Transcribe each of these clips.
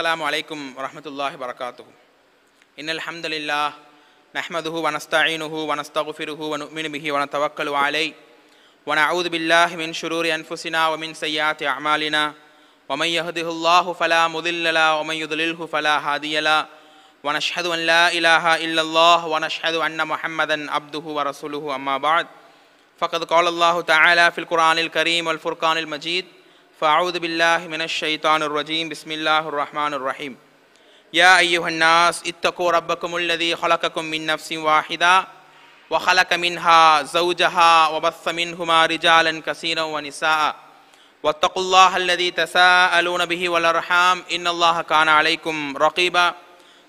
السلام عليكم ورحمة الله وبركاته. إن الحمد لله نحمده ونستعينه ونستغفره ونؤمن به ونتوكل عليه. ونعوذ بالله من شرور أنفسنا ومن سيئات أعمالنا. ومن يهده الله فلا مضل له ومن يضلله فلا هادي له. ونشهد أن لا إله إلا الله ونشهد أن محمدا عبده ورسوله أما بعد. فقد قال الله تعالى في القرآن الكريم والفرقان المجيد فأعوذ بالله من الشيطان الرجيم. بسم الله الرحمن الرحيم. يا أيها الناس اتقوا ربكم الذي خلقكم من نفس واحدة وخلق منها زوجها وبث منهما رجالا كثيرا ونساء. واتقوا الله الذي تساءلون به والأرحام. إن الله كان عليكم رقيبا.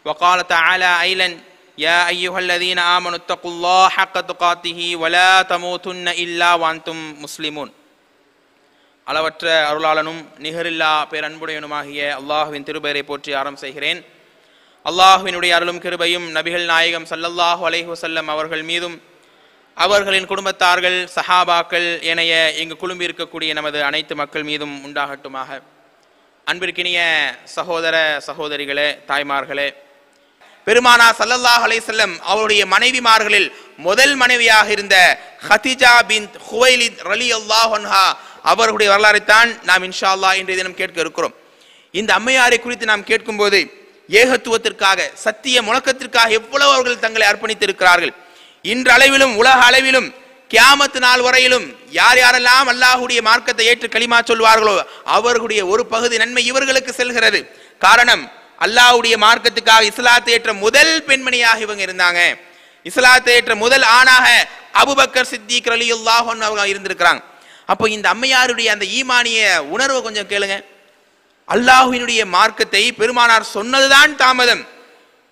وقال تعالى أيلا يا أيها الذين آمنوا اتقوا الله حق تقاته ولا تموتن إلا وأنتم مسلمون. அளவற்ற அருளாளனும் நிகரில்லா பேரன்புடையனுமாகிய அல்லாஹுவின் திருப்பெயரை போற்றி ஆரம் செய்கிறேன். அல்லாஹுவினுடைய அருளும் கிருபையும் நபிகள் நாயகம் சல்லல்லாஹு அலைஹி வஸல்லம் அவர்கள் மீதும் அவர்களின் குடும்பத்தார்கள் சஹாபாக்கள் எனைய இங்கு குழும்பி இருக்கக்கூடிய நமது அனைத்து மக்கள் மீதும் உண்டாகட்டுமாக. அன்பிற்கினிய சகோதர சகோதரிகளே தாய்மார்களே பெருமானா சல்லல்லாஹ் அலைஹிஸ்ஸல்லம் அவருடைய மனைவிமார்களில் முதல் மனைவியாக இருந்த ஹதிஜா பின் ஹுவைலித் ரலி அல்லாஹன்ஹா அவர்களுடைய வரலாறைத்தான் நாம் இன்ஷா அல்லாஹ் இன்றைய தினம் கேட்க இருக்கிறோம். இந்த அம்மையாரை குறித்து நாம் கேட்கும்போது ஏகத்துவத்திற்காக சத்திய முழக்கத்திற்காக எவ்வளவு அவர்கள் தங்களை அர்ப்பணித்திருக்கிறார்கள். இருக்கிறார்கள் இன்றளவிலும் உலக அளவிலும் கியாமத்து நாள் வரையிலும் யார் யாரெல்லாம் அல்லாஹுடைய மார்க்கத்தை ஏற்று களிமா சொல்வார்களோ அவர்களுடைய ஒரு பகுதி நன்மை இவர்களுக்கு செல்கிறது. காரணம் அல்லாவுடைய மார்க்கத்துக்காக இஸ்லாத்தை ஏற்ற முதல் பெண்மணியாக இவங்க இருந்தாங்க. இஸ்லாத்தை ஏற்ற முதல் ஆணாக அபுபக்கர் சித்திக் ரலியுல்லாஹ் அவங்க இருந்திருக்கிறாங்க. அப்போ இந்த அம்மையாருடைய அந்த ஈமானிய உணர்வை கொஞ்சம் கேளுங்க. அல்லாஹுவினுடைய மார்க்கத்தை பெருமானார் சொன்னதுதான் தாமதம்.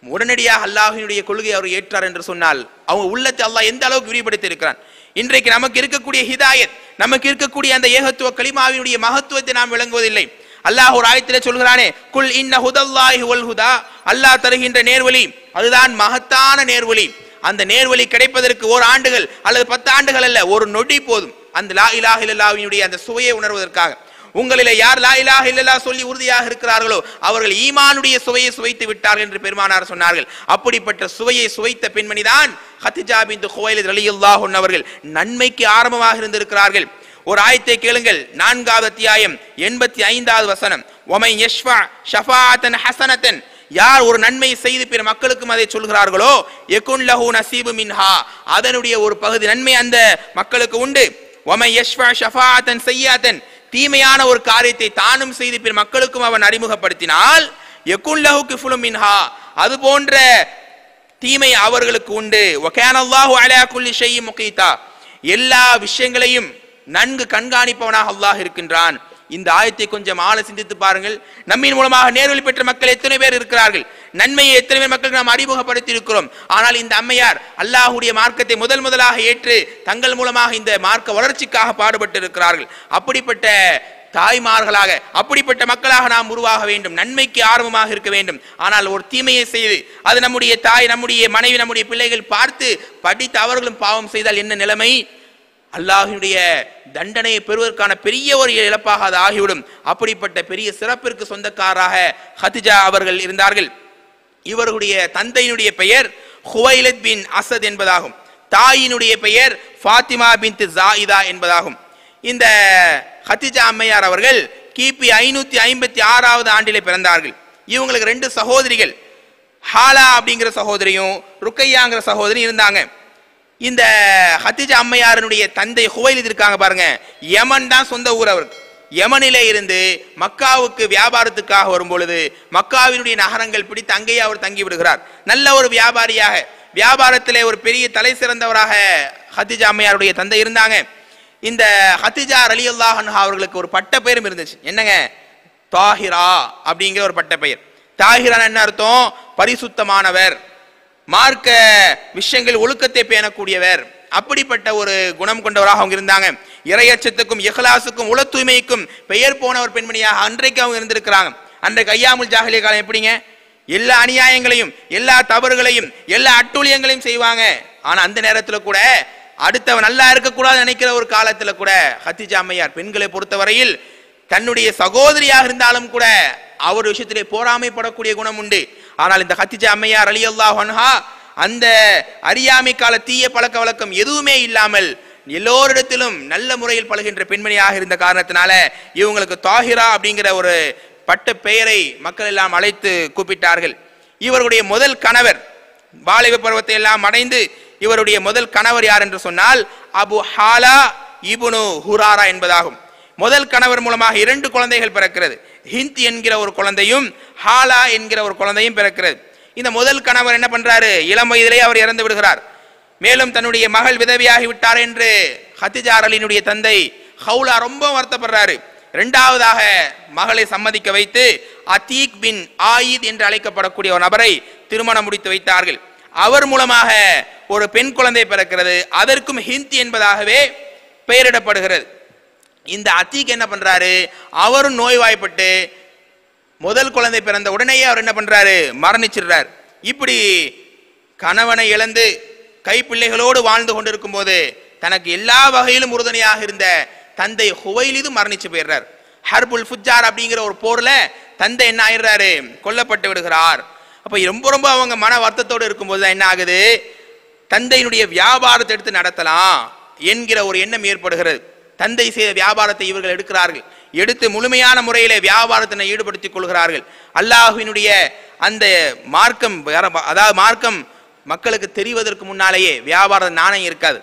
உடனடியாக அல்லாஹினுடைய கொள்கை அவர் ஏற்றார் என்று சொன்னால் அவங்க உள்ளத்தை அல்லாஹ் எந்த அளவுக்கு விரிவுபடுத்தி இருக்கிறான் இன்றைக்கு நமக்கு இருக்கக்கூடிய ஹிதாயத் நமக்கு இருக்கக்கூடிய அந்த ஏகத்துவ கலிமாவினுடைய மகத்துவத்தை நாம் விளங்குவதில்லை. அல்லாஹ் ஒரு ஆயத்திலே சொல்கிறானே குல் இன்ன ஹுதல்லாஹி வல் ஹுதா. அல்லாஹ் தருகின்ற நேர்வழி அதுதான் மகத்தான நேர்வழி. அந்த நேர்வழி கிடைப்பதற்கு ஓர் ஆண்டுகள் அல்லது பத்து ஆண்டுகள் அல்ல ஒரு நொடி போதும். அந்த லா இலாஹ் இல்லல்லாஹ்வினுடைய அந்த சுவையை உணர்வதற்காக. உங்களிலே யார் லா இலாஹ இல்லல்லா சொல்லி உறுதியாக இருக்கிறார்களோ அவர்கள் ஈமானுடைய சுவையை சுவைத்து விட்டார்கள் என்று பெருமானார் சொன்னார்கள். அப்படிப்பட்ட சுவையை சுவைத்த பெண்மணிதான் ஹத்திஜா பின் ஹுவைலித் ரலியல்லாஹு அவர்கள் நன்மைக்கு ஆரம்பமாக இருந்திருக்கிறார்கள். ஒரு ஆயத்தை கேளுங்கள். நான்காவது அத்தியாயம் எண்பத்தி ஐந்தாவது வசனம். ஒமை யஷ்வா ஷஃபாத்தன் ஹசனத்தன். யார் ஒரு நன்மை செய்து பிற மக்களுக்கும் அதை சொல்கிறார்களோ? எகுன் லஹு நசீபு மின்ஹா. அதனுடைய ஒரு பகுதி நன்மை அந்த மக்களுக்கு உண்டு. ஒமை யஷ்வா ஷஃபாத்தன் செய்யாத்தன் தீமையான ஒரு காரியத்தை தானும் செய்து பிற மக்களுக்கும் அவன் அறிமுகப்படுத்தினால் எகுன் லஹு கிஃபுலும் மின்ஹா. அது போன்ற தீமை அவர்களுக்கு உண்டு. ஒகேனல்லாஹு அலா குல்லி செய்யும் முகீதா எல்லா விஷயங்களையும் நன்கு கண்காணிப்பவனாக அல்லாஹ் இருக்கின்றான். இந்த ஆயத்தை கொஞ்சம் ஆழ சிந்தித்து பாருங்கள். நம்மின் மூலமாக நேர்வழி பெற்ற மக்கள் எத்தனை பேர் இருக்கிறார்கள்? நன்மையை எத்தனை பேர் மக்களுக்கு நாம் அறிமுகப்படுத்தி இருக்கிறோம் ஆனால் இந்த அம்மையார் அல்லாஹுடைய மார்க்கத்தை முதல் முதலாக ஏற்று தங்கள் மூலமாக இந்த மார்க்க வளர்ச்சிக்காக பாடுபட்டு இருக்கிறார்கள் அப்படிப்பட்ட தாய்மார்களாக அப்படிப்பட்ட மக்களாக நாம் உருவாக வேண்டும். நன்மைக்கு ஆர்வமாக இருக்க வேண்டும். ஆனால் ஒரு தீமையை செய்து அது நம்முடைய தாய் நம்முடைய மனைவி நம்முடைய பிள்ளைகள் பார்த்து படித்து அவர்களும் பாவம் செய்தால் என்ன நிலைமை? அல்லாஹினுடைய தண்டனையை பெறுவதற்கான பெரிய ஒரு இழப்பாக அது ஆகிவிடும். அப்படிப்பட்ட பெரிய சிறப்பிற்கு சொந்தக்காராக ஹதிஜா அவர்கள் இருந்தார்கள். இவர்களுடைய தந்தையினுடைய பெயர் ஹுவைலத் பின் அசத் என்பதாகும். தாயினுடைய பெயர் ஃபாத்திமா பின் ஜாயிதா என்பதாகும். இந்த ஹதிஜா அம்மையார் அவர்கள் கிபி ஐநூத்தி ஐம்பத்தி ஆறாவது ஆண்டிலே பிறந்தார்கள். இவங்களுக்கு ரெண்டு சகோதரிகள். ஹாலா அப்படிங்கிற சகோதரியும் ருக்கையாங்கிற சகோதரி இருந்தாங்க. இந்த ஹத்திஜா அம்மையாரனுடைய தந்தை ஹுவைலித் இருக்காங்க பாருங்க. யமன் தான் சொந்த ஊர் அவருக்கு. யமனிலே இருந்து மக்காவுக்கு வியாபாரத்துக்காக வரும் பொழுது மக்காவினுடைய நகரங்கள் பிடித்து அங்கேயே அவர் தங்கி விடுகிறார். நல்ல ஒரு வியாபாரியாக வியாபாரத்திலே ஒரு பெரிய தலை சிறந்தவராக ஹத்திஜா அம்மையாருடைய தந்தை இருந்தாங்க. இந்த ஹத்திஜா அலி அல்லாஹன்ஹா அவர்களுக்கு ஒரு பட்ட பெயரும் இருந்துச்சு. என்னங்க? தாஹிரா அப்படிங்கிற ஒரு பட்ட பெயர். தாஹிரான் என்ன அர்த்தம்? பரிசுத்தமானவர். மார்க்க விஷயங்கள் ஒழுக்கத்தை பேணக்கூடியவர். அப்படிப்பட்ட ஒரு குணம் கொண்டவராக அவங்க இருந்தாங்க. இறையச்சத்துக்கும் இஹ்லாசுக்கும் உள தூய்மைக்கும் பெயர் போன ஒரு பெண்மணியாக அன்றைக்கு அவங்க இருந்திருக்கிறாங்க. அன்றைக்கு ஐயாமுல் ஜாகலிய காலம் எப்படிங்க? எல்லா அநியாயங்களையும் எல்லா தவறுகளையும் எல்லா அட்டூழியங்களையும் செய்வாங்க. ஆனா அந்த நேரத்துல கூட அடுத்தவன் நல்லா இருக்கக்கூடாது நினைக்கிற ஒரு காலத்துல கூட ஹத்திஜா அம்மையார் பெண்களை பொறுத்தவரையில் தன்னுடைய சகோதரியாக இருந்தாலும் கூட அவர் விஷயத்திலே போராமைப்படக்கூடிய குணம் உண்டு. ஆனால் இந்த ஹத்திஜா அம்மையார் அலி அல்லாஹ் அந்த அறியாமை கால தீய பழக்க வழக்கம் எதுவுமே இல்லாமல் எல்லோரிடத்திலும் நல்ல முறையில் பழகின்ற பெண்மணியாக இருந்த காரணத்தினால இவங்களுக்கு தாஹிரா அப்படிங்கிற ஒரு பட்ட பெயரை மக்கள் எல்லாம் அழைத்து கூப்பிட்டார்கள். இவருடைய முதல் கணவர் வாலிப பருவத்தை எல்லாம் அடைந்து இவருடைய முதல் கணவர் யார் என்று சொன்னால் அபு ஹாலா இபுனு ஹுராரா என்பதாகும். முதல் கணவர் மூலமாக இரண்டு குழந்தைகள் பிறக்கிறது. ஹிந்த் என்கிற ஒரு குழந்தையும் ஹாலா என்கிற ஒரு குழந்தையும் பிறக்கிறது. இந்த முதல் கணவர் என்ன பண்றாரு? இளம் வயதிலே அவர் இறந்து விடுகிறார். மேலும் தன்னுடைய மகள் விதவியாகி விட்டார் என்று ஹத்திஜார் அலினுடைய தந்தை ஹவுலா ரொம்ப வருத்தப்படுறாரு. இரண்டாவதாக மகளை சம்மதிக்க வைத்து அத்தீக் பின் ஆயித் என்று அழைக்கப்படக்கூடிய ஒரு நபரை திருமணம் முடித்து வைத்தார்கள். அவர் மூலமாக ஒரு பெண் குழந்தை பிறக்கிறது. அதற்கும் ஹிந்த் என்பதாகவே பெயரிடப்படுகிறது. இந்த அத்தீக் என்ன பண்றாரு? அவரும் நோய்வாய்ப்பட்டு முதல் குழந்தை பிறந்த உடனேயே அவர் என்ன பண்றாரு? மரணிச்சிடுறார். இப்படி கணவனை இழந்து கைப்பிள்ளைகளோடு வாழ்ந்து கொண்டிருக்கும் போது தனக்கு எல்லா வகையிலும் உறுதுணையாக இருந்த தந்தை ஹுவைலிதும் மரணிச்சு போயிடுறார். ஹர்புல் ஃபுஜார் அப்படிங்கிற ஒரு போர்ல தந்தை என்ன ஆயிடுறாரு? கொல்லப்பட்டு விடுகிறார். அப்ப ரொம்ப ரொம்ப அவங்க மன வருத்தத்தோடு இருக்கும்போது தான் என்ன ஆகுது? தந்தையினுடைய வியாபாரத்தை எடுத்து நடத்தலாம் என்கிற ஒரு எண்ணம் ஏற்படுகிறது. தந்தை செய்த வியாபாரத்தை இவர்கள் எடுக்கிறார்கள். எடுத்து முழுமையான முறையிலே வியாபாரத்தினை ஈடுபடுத்திக் கொள்கிறார்கள். அல்லாஹுவினுடைய அந்த மார்க்கம் அதாவது மார்க்கம் மக்களுக்கு தெரிவதற்கு முன்னாலேயே வியாபார நாணயம் இருக்காது.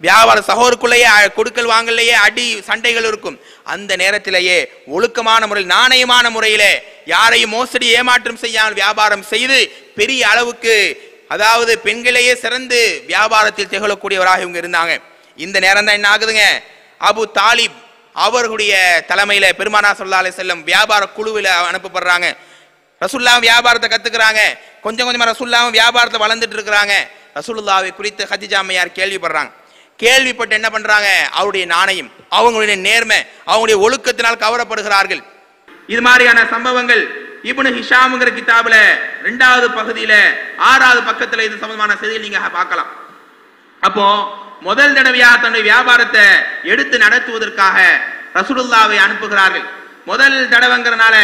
வியாபார சகோருக்குள்ளேயே கொடுக்கல் வாங்கலையே அடி சண்டைகள் இருக்கும். அந்த நேரத்திலேயே ஒழுக்கமான முறையில் நாணயமான முறையிலே யாரையும் மோசடி ஏமாற்றம் செய்யாமல் வியாபாரம் செய்து பெரிய அளவுக்கு அதாவது பெண்களையே சிறந்து வியாபாரத்தில் திகழக்கூடியவராக இவங்க இருந்தாங்க. இந்த நேரம் தான் என்ன ஆகுதுங்க? அபு தாலிப் அவர்களுடைய தலைமையில் பெருமானா ஸல்லல்லாஹு செல்லும் செல்லம் வியாபார குழுவில் அனுப்பப்படுறாங்க. ரசுல்லாவும் வியாபாரத்தை கத்துக்கிறாங்க. கொஞ்சம் கொஞ்சமா ரசுல்லாவும் வியாபாரத்தை வளர்ந்துட்டு இருக்கிறாங்க. ரசூலுல்லாவை குறித்து ஹதிஜாமையார் கேள்விப்படுறாங்க. கேள்விப்பட்டு என்ன பண்றாங்க? அவருடைய நாணயம் அவங்களுடைய நேர்மை அவங்களுடைய ஒழுக்கத்தினால் கவரப்படுகிறார்கள். இது மாதிரியான சம்பவங்கள் இப்னு ஹிஷாம்ங்கிற கிதாபுல ரெண்டாவது பகுதியில ஆறாவது பக்கத்துல இது சம்பந்தமான செய்திகள் நீங்க பார்க்கலாம். அப்போ முதல் தடவையாக தன்னுடைய வியாபாரத்தை எடுத்து நடத்துவதற்காக ரசூலுல்லாவை அனுப்புகிறார்கள். முதல் தடவைங்கிறனால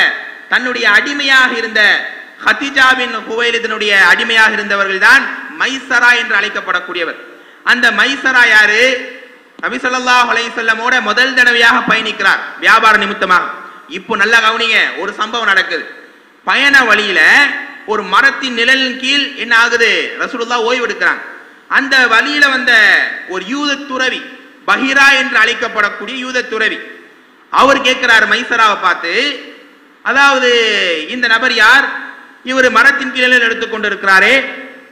தன்னுடைய அடிமையாக இருந்த ஹத்திஜாவின் ஹுவைலிதனுடைய அடிமையாக இருந்தவர்கள் தான் மைசரா என்று அழைக்கப்படக்கூடியவர். அந்த மைசரா யாரு? நபி ஸல்லல்லாஹு முதல் தடவையாக பயணிக்கிறார் வியாபார நிமித்தமாக. இப்போ நல்லா கவனிங்க ஒரு சம்பவம் நடக்குது. பயண வழியில ஒரு மரத்தின் நிழலின் கீழ் என்ன ஆகுது? ரசூலுல்லா ஓய்வு எடுக்கிறாங்க அந்த வழியில வந்த ஒரு யூத துறவி பஹிரா என்று அழைக்கப்படக்கூடிய யூத துறவி. அவர் கேட்கிறார் மைசராவை பார்த்து அதாவது இந்த நபர் யார்? இவர் மரத்தின் கீழே எடுத்துக்கொண்டு இருக்கிறாரே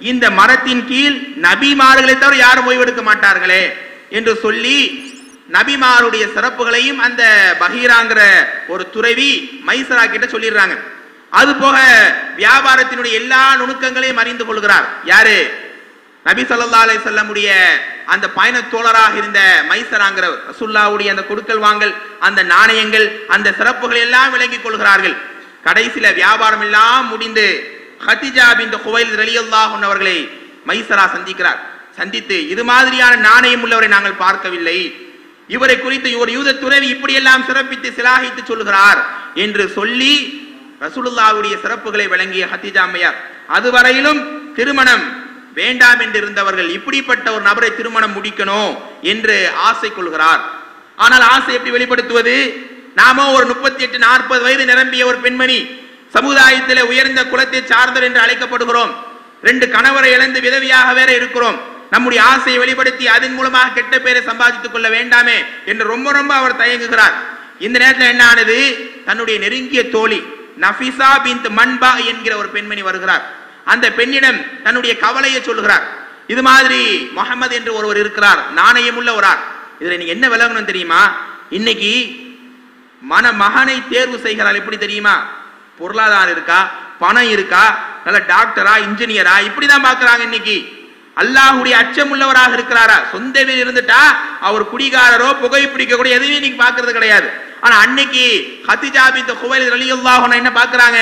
இந்த மரத்தின் கீழ் நபிமார்களை தவிர யாரும் ஓய்வெடுக்க மாட்டார்களே என்று சொல்லி நபிமாருடைய சிறப்புகளையும் அந்த பஹீராங்கிற ஒரு துறவி மைசரா கிட்ட சொல்லிடுறாங்க. அது போக வியாபாரத்தினுடைய எல்லா நுணுக்கங்களையும் அறிந்து கொள்கிறார். யாரு? நபி சொல்லா அலை வஸல்லமுடைய அந்த பயண தோழராக இருந்த மைசராங்கிற ரசுல்லாவுடைய அந்த கொடுக்கல் வாங்கல் அந்த நாணயங்கள் அந்த சிறப்புகள் எல்லாம் விளங்கிக் கொள்கிறார்கள். கடைசியில வியாபாரம் எல்லாம் முடிந்து ஹதிஜா பின் குவைல் ரலியல்லாஹு அவர்களை மைசரா சந்திக்கிறார். சந்தித்து இது மாதிரியான நாணயம் உள்ளவரை நாங்கள் பார்க்கவில்லை. இவரை குறித்து ஒரு யூத துறவி இப்படியெல்லாம் சிறப்பித்து சிலாகித்து சொல்கிறார் என்று சொல்லி ரசூலுல்லாஹ்வுடைய சிறப்புகளை விளங்கிய ஹத்திஜா அம்மையார். அதுவரையிலும் திருமணம் வேண்டாம் என்று இருந்தவர்கள் இப்படிப்பட்ட ஒரு நபரை திருமணம் முடிக்கணும் என்று ஆசை கொள்கிறார். ஆனால் ஆசை எப்படி வெளிப்படுத்துவது? நாமோ ஒரு முப்பத்தி எட்டு நாற்பது வயது நிரம்பிய ஒரு பெண்மணி சமுதாயத்தில் உயர்ந்த குலத்தை சார்ந்தவர் என்று அழைக்கப்படுகிறோம். ரெண்டு கணவரை இழந்து விதவியாக வேற இருக்கிறோம். நம்முடைய ஆசையை வெளிப்படுத்தி அதன் மூலமாக கெட்ட பேரை சம்பாதித்துக் கொள்ள வேண்டாமே என்று ரொம்ப ரொம்ப அவர் தயங்குகிறார். இந்த நேரத்தில் என்ன ஆனது? தன்னுடைய நெருங்கிய தோழி நஃபிசா பின்த் மண்பா என்கிற ஒரு பெண்மணி வருகிறார். அந்த பெண்ணிடம் தன்னுடைய கவலையை சொல்லுகிறார். இது மாதிரி முகமது என்று ஒருவர் இருக்கிறார் நாணயம் உள்ள ஒரு ஆள். இதுல நீங்க என்ன விளங்கணும் தெரியுமா? இன்னைக்கு மன மகனை தேர்வு செய்கிறாள் எப்படி தெரியுமா? பொருளாதாரம் இருக்கா? பணம் இருக்கா? நல்ல டாக்டரா இன்ஜினியரா? இப்படிதான் பாக்குறாங்க இன்னைக்கு. அல்லாஹுடைய அச்சம் உள்ளவராக இருக்கிறாரா? சொந்த வீடு இருந்துட்டா அவர் குடிகாரரோ புகை பிடிக்கக்கூடிய எதுவுமே இன்னைக்கு பாக்குறது கிடையாது. ஆனா அன்னைக்கு ஹத்திஜா பின் குவைல் ரலியல்லாஹு என்ன பாக்குறாங்க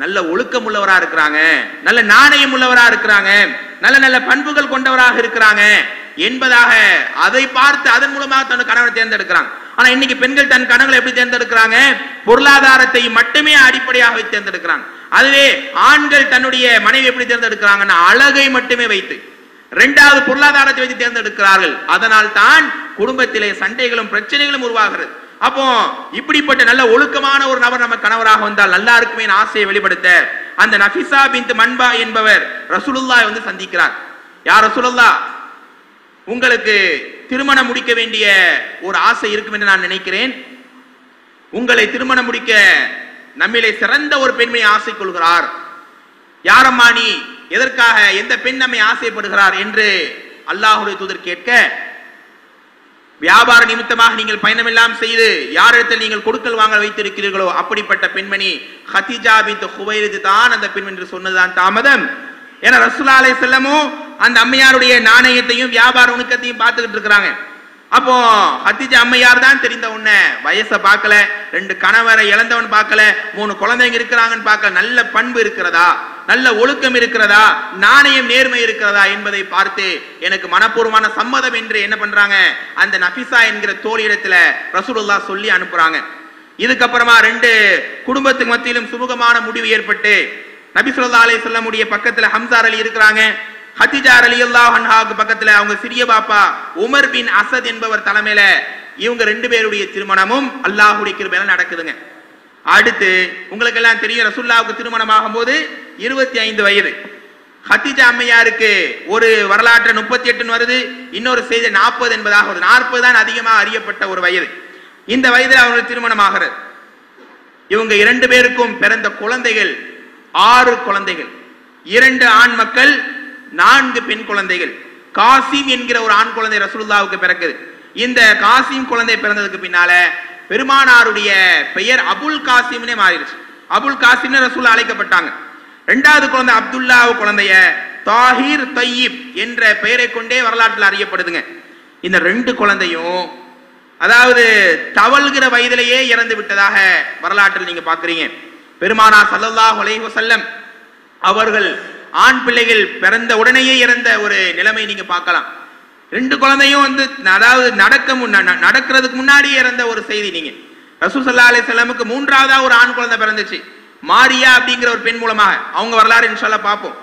நல்ல ஒழுக்கம் உள்ளவரா இருக்கிறாங்க நல்ல நாணயம் உள்ளவரா இருக்கிறாங்க நல்ல நல்ல பண்புகள் கொண்டவராக இருக்கிறாங்க என்பதாக அதை பார்த்து அதன் மூலமாக தன் கணவனை தேர்ந்தெடுக்கிறாங்க. ஆனா இன்னைக்கு பெண்கள் தன் கணவனை எப்படி தேர்ந்தெடுக்கிறாங்க? பொருளாதாரத்தை மட்டுமே அடிப்படையாக வைத்து தேர்ந்தெடுக்கிறாங்க. அதுவே ஆண்கள் தன்னுடைய மனைவி எப்படி தேர்ந்தெடுக்கிறாங்கன்னா அழகை மட்டுமே வைத்து இரண்டாவது பொருளாதாரத்தை வைத்து தேர்ந்தெடுக்கிறார்கள். அதனால் தான் குடும்பத்திலே சண்டைகளும் பிரச்சனைகளும் உருவாகிறது. அப்போ இப்படிப்பட்ட நல்ல ஒழுக்கமான ஒரு நபர் நம்ம கணவராக வந்தால் நல்லா இருக்குமே ஆசையை வெளிப்படுத்த அந்த நஃபிசா பின்த் மன்பா என்பவர் ரசூலுல்லாஹ் வந்து சந்திக்கிறார். யார் ரசூலுல்லா? உங்களுக்கு திருமணம் முடிக்க வேண்டிய ஒரு ஆசை இருக்கும் என்று நான் நினைக்கிறேன். உங்களை திருமணம் முடிக்க நம்மிலே சிறந்த ஒரு பெண்மை ஆசை கொள்கிறார். யாரம்மா நீ? எதற்காக எந்த பெண் நம்மை ஆசைப்படுகிறார் என்று அல்லாஹுடைய தூதர் கேட்க வியாபார நிமித்தமாக நீங்கள் பயணமெல்லாம் செய்து யாரிடத்தில் நீங்கள் கொடுக்கல் வாங்கல் வைத்திருக்கிறீர்களோ அப்படிப்பட்ட பெண்மணி ஹதிஜா பித் ஹுவைரது தான் அந்த பெண் என்று சொன்னதுதான் தாமதம். ஏன்னா ரசூலா அலை செல்லமும் அந்த அம்மையாருடைய நாணயத்தையும் வியாபார நுணுக்கத்தையும் பார்த்துக்கிட்டு இருக்கிறாங்க. அப்போ ஹத்திஜா அம்மையார் தான் தெரிந்த உன்ன. வயசை பார்க்கல ரெண்டு கணவரை இழந்தவன் பார்க்கல மூணு குழந்தைங்க இருக்கிறாங்கன்னு பார்க்கல நல்ல பண்பு இருக்கிறதா? நல்ல ஒழுக்கம் இருக்கிறதா? நாணயம் நேர்மை இருக்கிறதா என்பதை பார்த்து எனக்கு மனப்பூர்வமான சம்மதம் என்று என்ன பண்றாங்க? அந்த நபிசா என்கிற தோழியிடத்துல ரசூலுல்லா சொல்லி அனுப்புறாங்க. இதுக்கப்புறமா ரெண்டு குடும்பத்துக்கு மத்தியிலும் சுமூகமான முடிவு ஏற்பட்டு நபி சொல்லா சொல்ல முடிய பக்கத்துல ஹம்சார் அலி இருக்கிறாங்க. ஹத்திஜார் அலி அல்லாஹாவுக்கு பக்கத்துல அவங்க சிறிய பாப்பா உமர் பின் அசத் என்பவர் தலைமையில இவங்க ரெண்டு பேருடைய திருமணமும் அல்லாஹுடைய கிருபையில நடக்குதுங்க. அடுத்து உங்களுக்கு எல்லாம் தெரியும் ரசுல்லாவுக்கு திருமணம் ஆகும்போது இருபத்தி ஐந்து வயது. ஹத்திஜா அம்மையாருக்கு ஒரு வரலாற்று முப்பத்தி எட்டுன்னு வருது இன்னொரு செய்தி நாற்பது என்பதாக வருது. நாற்பது தான் அதிகமாக அறியப்பட்ட ஒரு வயது. இந்த வயதில் அவங்களுக்கு திருமணம் ஆகிறது இவங்க இரண்டு பேருக்கும் பிறந்த குழந்தைகள் ஆறு குழந்தைகள். இரண்டு ஆண் மக்கள் நான்கு பெண் குழந்தைகள். காசிம் என்கிற ஒரு ஆண் குழந்தை ரசூலுல்லாவுக்கு பிறக்குது. இந்த காசிம் குழந்தை பிறந்ததுக்கு பின்னால பெருமானாருடைய பெயர் அபுல் காசிம்னே மாறிடுச்சு. அபுல் காசிம்னு ரசூல் அழைக்கப்பட்டாங்க. ரெண்டாவது குழந்தை அப்துல்லா குழந்தைய தாஹிர் தையீப் என்ற பெயரை கொண்டே வரலாற்றில் அறியப்படுதுங்க. இந்த ரெண்டு குழந்தையும் அதாவது தவழ்கிற வயதிலேயே இறந்து விட்டதாக வரலாற்றில் நீங்க பாக்குறீங்க பெருமானா சல்லல்லாஹு அலைஹி அவர்கள் ஆண் பிள்ளைகள் பிறந்த உடனேயே இறந்த ஒரு நிலைமை நீங்க பார்க்கலாம். ரெண்டு குழந்தையும் வந்து அதாவது நடக்க முன்ன- நடக்கிறதுக்கு முன்னாடியே இறந்த ஒரு செய்தி நீங்க. ரசூல் சல்லா அலைஹி வஸல்லமுக்கு மூன்றாவதா ஒரு ஆண் குழந்தை பிறந்துச்சு. மாரியா அப்படிங்கிற ஒரு பெண் மூலமாக அவங்க வரலாறு இன்ஷால்லா பார்ப்போம்.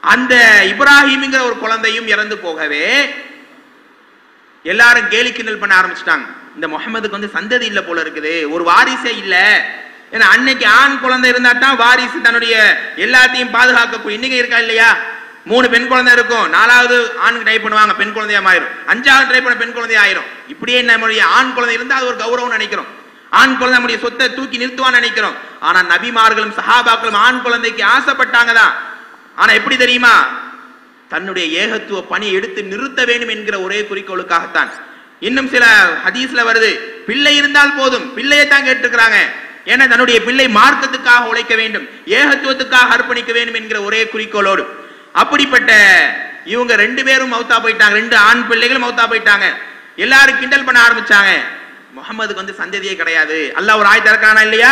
அந்த இப்ராஹிம்ங்கிற ஒரு குழந்தையும் இறந்து போகவே எல்லாரும் கேலி கிண்டல் பண்ண ஆரம்பிச்சிட்டாங்க. இந்த முகமதுக்கு வந்து சந்ததி இல்லை போல இருக்குது. ஒரு வாரிசே இல்லை. ஏன்னா அன்னைக்கு ஆண் குழந்தை இருந்தா தான் வாரிசு தன்னுடைய எல்லாத்தையும் பாதுகாக்கக்கூடிய. இன்னைக்கு இருக்கா இல்லையா? மூணு பெண் குழந்தை இருக்கும். நாலாவது ஆணுக்கு ட்ரை பண்ணுவாங்க பெண் குழந்தையா மாறிடும். அஞ்சாவது ட்ரை பண்ண பெண் குழந்தையா ஆயிரும். இப்படியே நம்முடைய ஆண் குழந்தை இருந்தால் அது ஒரு கௌரவம் நினைக்கிறோம். ஆண் குழந்தை நம்முடைய சொத்தை தூக்கி நிறுத்துவான்னு நினைக்கிறோம். ஆனா நபிமார்களும் சஹாபாக்களும் ஆண் குழந்தைக்கு ஆசைப்பட்டாங்க தான். ஆனா எப்படி தெரியுமா? தன்னுடைய ஏகத்துவ பணியை எடுத்து நிறுத்த வேண்டும் என்கிற ஒரே குறிக்கோளுக்காகத்தான். இன்னும் சில ஹதீஸ்ல வருது பிள்ளை இருந்தால் போதும். பிள்ளையை தான் கேட்டுக்கிறாங்க ஏன்னா தன்னுடைய பிள்ளை மார்க்கத்துக்காக உழைக்க வேண்டும் ஏகத்துவத்துக்காக அர்ப்பணிக்க வேண்டும் என்கிற ஒரே குறிக்கோளோடு. அப்படிப்பட்ட இவங்க ரெண்டு பேரும் மௌத்தா போயிட்டாங்க. ரெண்டு ஆண் பிள்ளைகளும் மௌத்தா போயிட்டாங்க. எல்லாரும் கிண்டல் பண்ண ஆரம்பிச்சாங்க. முகமதுக்கு வந்து சந்ததியே கிடையாது. அல்லாஹ் ஒரு ஆயத்தை இறக்கானா இல்லையா?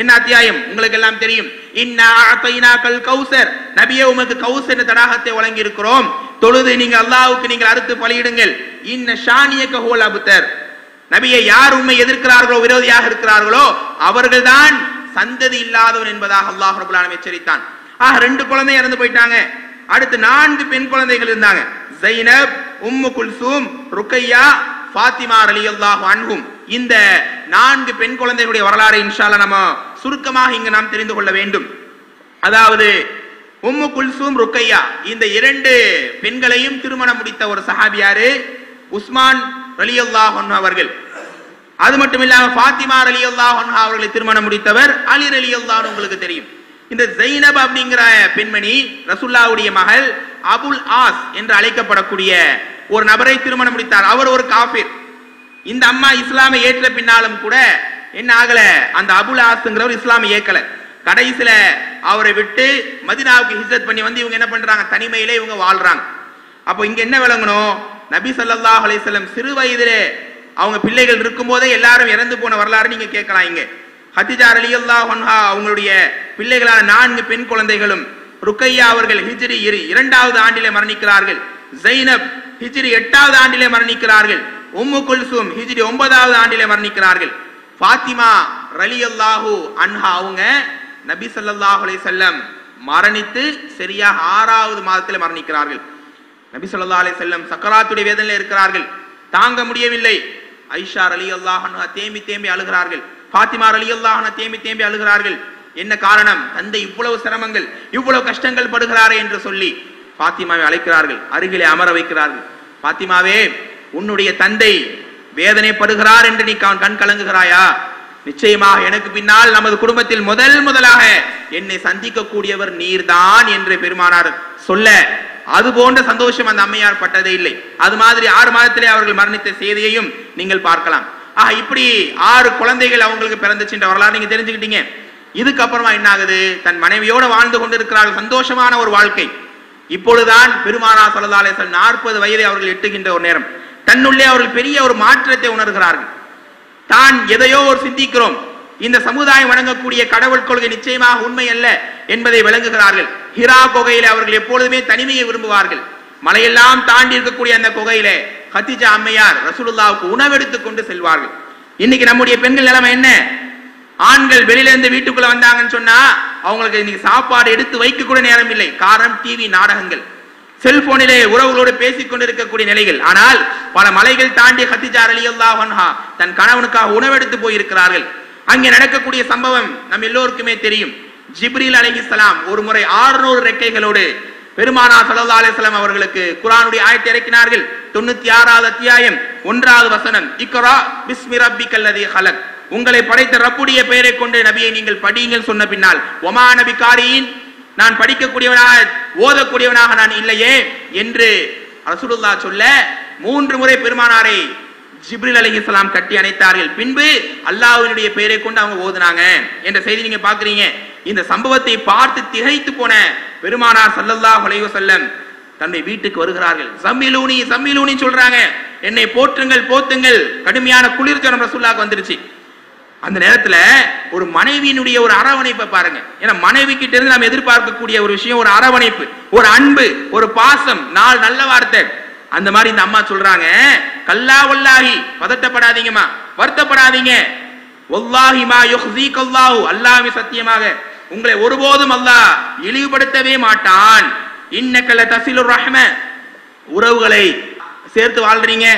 என்ன அத்தியாயம்? உங்களுக்கு எல்லாம் தெரியும். இன்னா கௌசர். நபியே உமக்கு கௌசர் தடாகத்தை வழங்கி இருக்கிறோம் தொழுது நீங்க அல்லாவுக்கு நீங்கள் அறுத்து பலியிடுங்கள். இன்ன ஷானிய கஹோல் அபுத்தர். நபியை யார் உண்மை எதிர்க்கிறார்களோ விரோதியாக இருக்கிறார்களோ அவர்கள்தான் சந்ததி இல்லாதவன் என்பதாக அல்லாஹ் ரபுல்லாலும் எச்சரித்தான். ஆக ரெண்டு குழந்தை இறந்து போயிட்டாங்க. அடுத்து நான்கு பெண் குழந்தைகள் இருந்தாங்க. ஜைனப் உம்மு குல்சூம் ருக்கையா ஃபாத்திமா ரலியல்லாஹு அன்ஹும். இந்த நான்கு பெண் குழந்தைகளுடைய வரலாறு இன்ஷால நம்ம சுருக்கமாக இங்கு நாம் தெரிந்து கொள்ள வேண்டும். அதாவது உம்மு குல்சூம் ருக்கையா இந்த இரண்டு பெண்களையும் திருமணம் முடித்த ஒரு சஹாபியாரு உஸ்மான் ரலியல்லாஹு அன்ஹு அவர்கள். அது மட்டும் இல்லாமல் ஃபாத்திமா ரலியல்லாஹு அன்ஹா அவர்களை திருமணம் முடித்தவர் அலி ரலியல்லாஹு உங்களுக்கு தெரியும். இந்த ஜெய்னப் அப்படிங்கிற பெண்மணி ரசுல்லாவுடைய மகள் அபுல் ஆஸ் என்று அழைக்கப்படக்கூடிய ஒரு நபரை திருமணம் முடித்தார். அவர் ஒரு காபிர் இந்த அம்மா இஸ்லாமை ஏற்ற பின்னாலும் கூட என்ன ஆகல? அந்த அபுல் ஆஸ்ங்கிறவர் இஸ்லாமை ஏற்கல. கடைசியில அவரை விட்டு மதினாவுக்கு ஹிஜ்ரத் பண்ணி வந்து இவங்க என்ன பண்றாங்க? தனிமையிலே இவங்க வாழ்றாங்க. அப்போ இங்க என்ன விளங்கணும்? நபி ஸல்லல்லாஹு அலிசல்லம் சிறு வயதிலே அவங்க பிள்ளைகள் இருக்கும்போதே எல்லாரும் இறந்து போன வரலாறு நீங்கள் கேட்கலாம் இங்க. ஹதிஜா ரலியல்லாஹு அன்ஹா அவங்களுடைய பிள்ளைகளான நான்கு பெண் குழந்தைகளும் ருக்கையா அவர்கள் ஹிஜ்ரி இரு- இரண்டாவது ஆண்டிலே மரணிக்கிறார்கள். ஜைனப் ஹிஜ்ரி எட்டாவது ஆண்டிலே மரணிக்கிறார்கள். உம்மு குல்சும் ஹிஜ்ரி ஒன்பதாவது ஆண்டிலே மரணிக்கிறார்கள். ஃபாத்திமா ரலி அல்லாஹு அன்ஹா அவங்க நபி சல்லாஹ் அலி செல்லம் மரணித்து சரியாக ஆறாவது மாதத்தில் மரணிக்கிறார்கள். நபி சொல்லா அலைஹி செல்லம் சக்கராத்துடைய வேதனையில் இருக்கிறார்கள். தாங்க முடியவில்லை. ஐஷார் அலி அல்லாஹனா தேம்பி தேம்பி அழுகிறார்கள். பாத்திமார் அலி அல்லாஹனா தேம்பி தேம்பி அழுகிறார்கள். என்ன காரணம்? தந்தை இவ்வளவு சிரமங்கள் இவ்வளவு கஷ்டங்கள் படுகிறாரே என்று சொல்லி பாத்திமாவை அழைக்கிறார்கள். அருகிலே அமர வைக்கிறார்கள். பாத்திமாவே உன்னுடைய தந்தை வேதனைப்படுகிறார் என்று நீ கண் கலங்குகிறாயா? நிச்சயமாக எனக்கு பின்னால் நமது குடும்பத்தில் முதல் முதலாக என்னை சந்திக்கக்கூடியவர் நீர்தான் என்று பெருமானார் சொல்ல அது போன்ற சந்தோஷம் அந்த அம்மையார் பட்டதே இல்லை. அது மாதிரி ஆறு மாதத்திலே அவர்கள் மரணித்த செய்தியையும் நீங்கள் பார்க்கலாம். ஆஹ் இப்படி ஆறு குழந்தைகள் அவங்களுக்கு பிறந்துச்சுன்ற வரலாறு நீங்க தெரிஞ்சுக்கிட்டீங்க. இதுக்கப்புறமா என்ன ஆகுது தன் மனைவியோட வாழ்ந்து கொண்டிருக்கிறார்கள் சந்தோஷமான ஒரு வாழ்க்கை. இப்பொழுதுதான் பெருமானா சொல்லதாலேசன் நாற்பது வயதை அவர்கள் எட்டுகின்ற ஒரு நேரம். தன்னுள்ளே அவர்கள் பெரிய ஒரு மாற்றத்தை உணர்கிறார்கள். தான் எதையோ ஒரு சிந்திக்கிறோம். இந்த சமுதாயம் வழங்கக்கூடிய கடவுள் கொள்கை நிச்சயமாக உண்மை அல்ல என்பதை விளங்குகிறார்கள். ஹிரா குகையில அவர்கள் எப்பொழுதுமே தனிமையை விரும்புவார்கள். மலையெல்லாம் தாண்டி இருக்கக்கூடிய அந்த குகையில ஹத்திஜா அம்மையார் ரசூலுல்லாவுக்கு உணவெடுத்து கொண்டு செல்வார்கள். இன்னைக்கு நம்முடைய பெண்கள் நிலைமை என்ன? ஆண்கள் வெளியில இருந்து வீட்டுக்குள்ள வந்தாங்கன்னு சொன்னா அவங்களுக்கு இன்னைக்கு சாப்பாடு எடுத்து வைக்க கூட நேரம் இல்லை. காரணம் டிவி நாடகங்கள். செல்போனிலே உறவுகளோடு பேசிக் கொண்டிருக்கக்கூடிய நிலைகள். ஆனால் பல மலைகள் தாண்டி ஹத்திஜா அலி அல்லாஹா தன் கணவனுக்காக உணவெடுத்து போயிருக்கிறார்கள். அங்கே நடக்கக்கூடிய சம்பவம் நம் எல்லோருக்குமே தெரியும். ஜிப்ரில் அலிஹிஸ்லாம் ஒரு முறை ஆறுநூறு ரெக்கைகளோடு பெருமானா சல்லா அலிஸ்லாம் அவர்களுக்கு குரானுடைய ஆயத்தை இறக்கினார்கள். தொண்ணூத்தி ஆறாவது அத்தியாயம் ஒன்றாவது வசனம் இக்ரா பிஸ்மி ரப்பிக்கல்லதி ஹலக். உங்களை படைத்த ரப்புடைய பெயரை கொண்டு நபியை நீங்கள் படியுங்கள் சொன்ன பின்னால் ஒமா நபி காரியின் நான் படிக்கக்கூடியவனாக ஓதக்கூடியவனாக நான் இல்லையே என்று ரசூலுல்லா சொல்ல மூன்று முறை பெருமானாரை ஜிப்ரில் அலைஹிஸ்ஸலாம் கட்டி அணைத்தார்கள். பின்பு அல்லாஹ்வினுடைய பெயரை கொண்டு அவங்க ஓதுனாங்க. என்ற செய்தி நீங்க பாக்குறீங்க இந்த சம்பவத்தை பார்த்து திகைத்து போன பெருமானார் சல்லல்லா அலைஹி செல்லம் தன்னுடைய வீட்டுக்கு வருகிறார்கள். சம்மிலூனி சம்மிலூனி சொல்றாங்க. என்னை போற்றுங்கள் போத்துங்கள். கடுமையான குளிர்ச்சனம் ரசூலுல்லாஹ்க்கு வந்துருச்சு. அந்த நேரத்துல ஒரு மனைவியினுடைய ஒரு அரவணைப்பை பாருங்க. ஏன்னா மனைவி கிட்ட இருந்து நாம் எதிர்பார்க்கக்கூடிய ஒரு விஷயம் ஒரு அரவணைப்பு ஒரு அன்பு ஒரு பாசம் நாள் நல்ல வார்த்தை. அந்த மாதிரி இந்த அம்மா சொல்றாங்க கல்லா வல்லாஹி பதட்டப்படாதீங்கம்மா வருத்தப்படாதீங்க. ஒல்லாஹிமா மா கல்லாஹு அல்லாஹு அல்லாஹ்வே சத்தியமாக உங்களை ஒருபோதும் அல்லாஹ் இழிவுபடுத்தவே மாட்டான். இன்னக்கல தசிலுர் ரஹ்ம. உறவுகளை சேர்த்து வாழ்றீங்க.